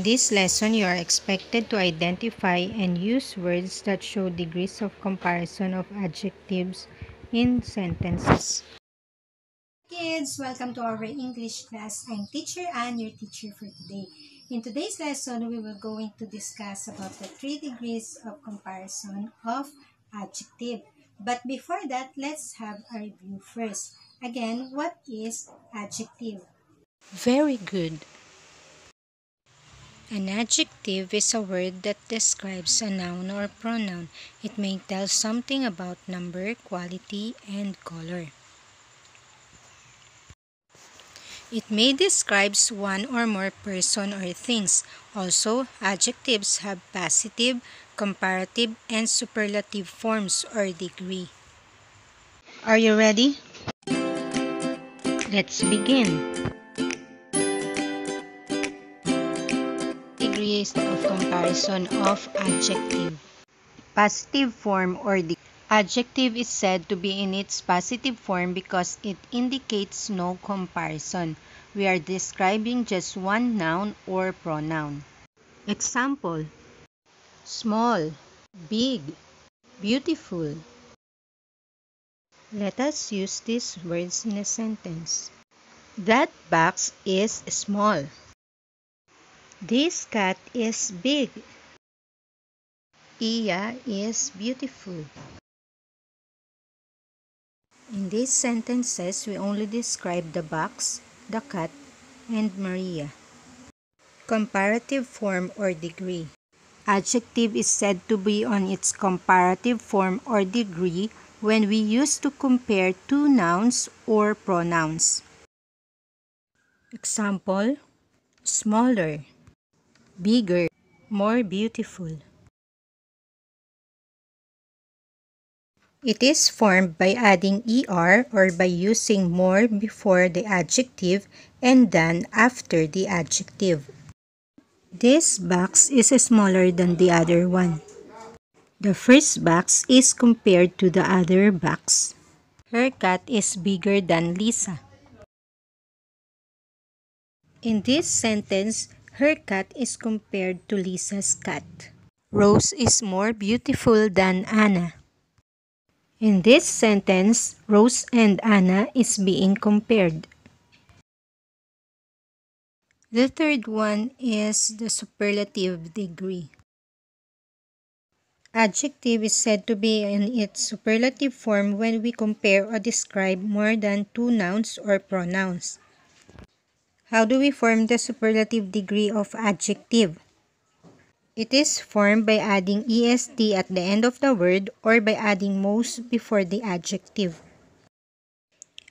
In this lesson, you are expected to identify and use words that show degrees of comparison of adjectives in sentences. Kids, welcome to our English class. I'm Teacher Anne, your teacher for today. In today's lesson, we will going to discuss about the three degrees of comparison of adjective. But before that, let's have a review first. Again, what is adjective? Very good. An adjective is a word that describes a noun or pronoun. It may tell something about number, quality, and color. It may describe one or more person or things. Also, adjectives have positive, comparative, and superlative forms or degree. Are you ready? Let's begin. Of comparison of adjective. Positive form or the Adjective is said to be in its positive form because it indicates no comparison. We are describing just one noun or pronoun. Example Small, big, beautiful. Let us use these words in a sentence. That box is small. This cat is big. Iya is beautiful. In these sentences, we only describe the box, the cat, and Maria. Comparative form or degree. Adjective is said to be on its comparative form or degree when we use to compare two nouns or pronouns. Example, smaller, bigger, more beautiful. It is formed by adding er or by using more before the adjective and than after the adjective. This box is smaller than the other one. The first box is compared to the other box. Her cat is bigger than Lisa. In this sentence, her cat is compared to Lisa's cat. Rose is more beautiful than Anna. In this sentence, Rose and Anna is being compared. The third one is the superlative degree. Adjective is said to be in its superlative form when we compare or describe more than two nouns or pronouns. How do we form the superlative degree of adjective? It is formed by adding est at the end of the word or by adding most before the adjective.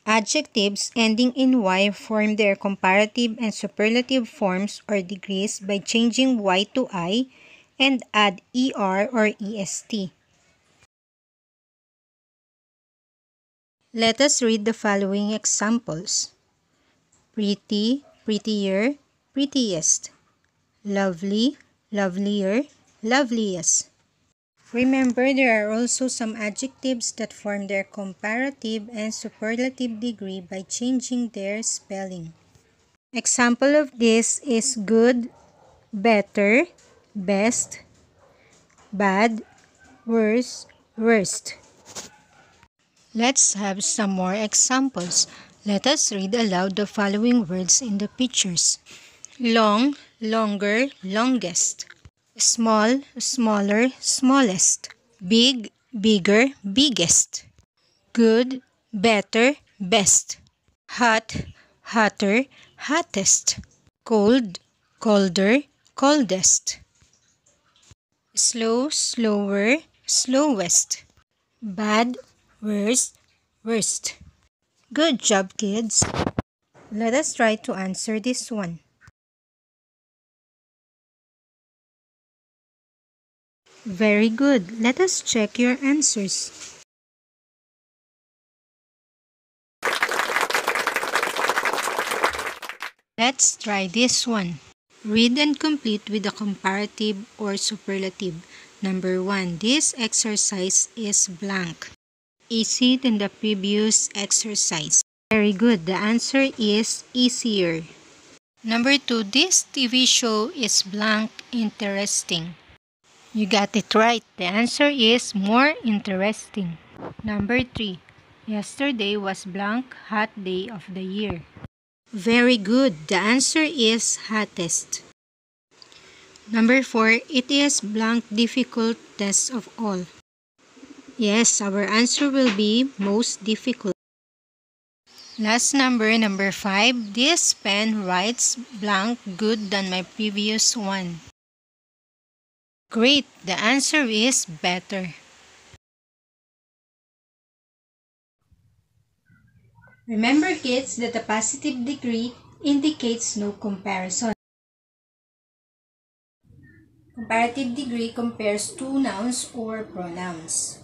Adjectives ending in y form their comparative and superlative forms or degrees by changing y to i and add er or est. Let us read the following examples. Pretty, prettier, prettiest. Lovely, lovelier, loveliest. Remember, there are also some adjectives that form their comparative and superlative degree by changing their spelling. Example of this is good, better, best, bad, worse, worst. Let's have some more examples. Let us read aloud the following words in the pictures. Long, longer, longest. Small, smaller, smallest. Big, bigger, biggest. Good, better, best. Hot, hotter, hottest. Cold, colder, coldest. Slow, slower, slowest. Bad, worst, worst. Good job, kids. Let us try to answer this one. Very good. Let us check your answers. Let's try this one. Read and complete with a comparative or superlative. Number 1. This exercise is blank. Easy than the previous exercise. Very good. The answer is easier. Number two, this TV show is blank interesting. You got it right. The answer is more interesting. Number three, yesterday was blank hot day of the year. Very good. The answer is hottest. Number four, it is blank difficult test of all. Yes, our answer will be most difficult. Last number, number 5. This pen writes blank good than my previous one. Great, the answer is better. Remember kids that a positive degree indicates no comparison. Comparative degree compares two nouns or pronouns.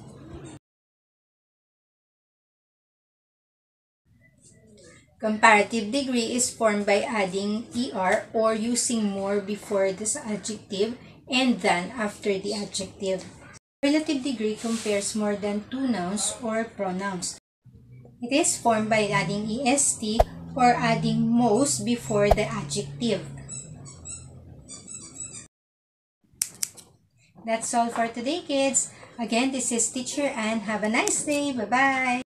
Comparative degree is formed by adding er or using more before this adjective and than after the adjective. Relative degree compares more than two nouns or pronouns. It is formed by adding est or adding most before the adjective. That's all for today, kids. Again, this is Teacher Anne. Have a nice day. Bye-bye.